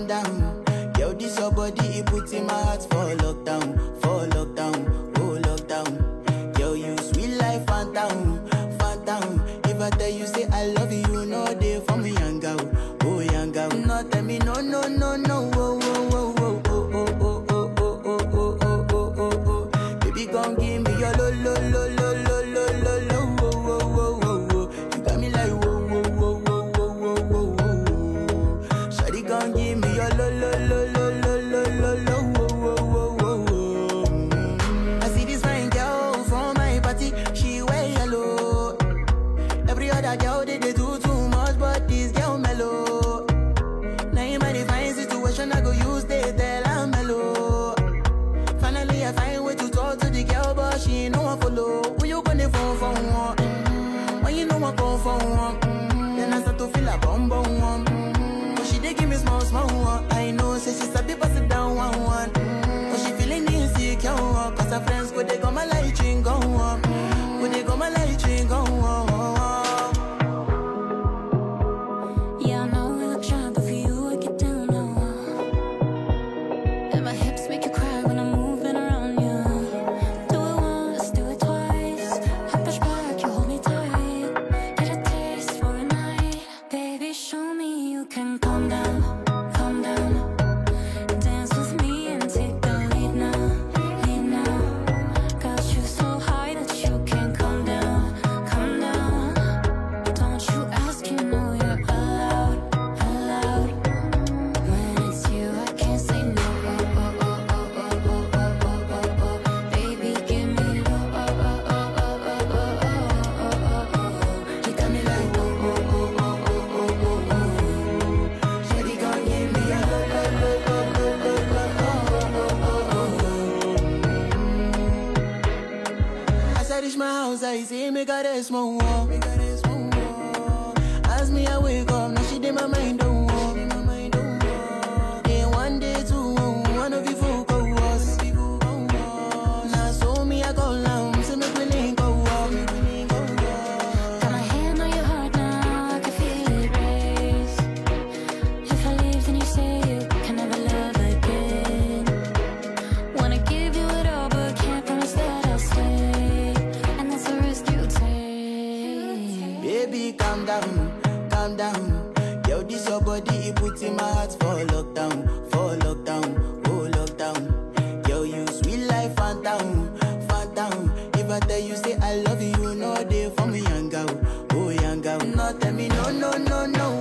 calm down. Yo, this your body, it puts in my heart for lockdown, for lockdown, oh lockdown. Yo, you sweet life, Fanta, Fanta. If I tell you, say I love you. just one. I know, say she's happy, but sit down one one. Mm. But she feeling insecure, cause her friends go, they go my light ring, go on. Mm. Go, they go my light ring, go on. Yeah, I know I look sharp, but for you I get down, now, And my hips make bigger a small war. Me, I wake up, now she did my mind. go put in my heart for lockdown, for lockdown, oh lockdown. Girl, you sweet life, Fanta, Fanta. If I tell you, say I love you, no day for me, young girl, oh young girl. No, tell me, no, no, no, no.